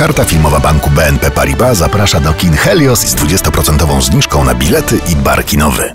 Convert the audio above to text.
Karta filmowa banku BNP Paribas zaprasza do kin Helios z 20% zniżką na bilety i bar kinowy.